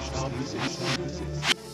Stammtisch.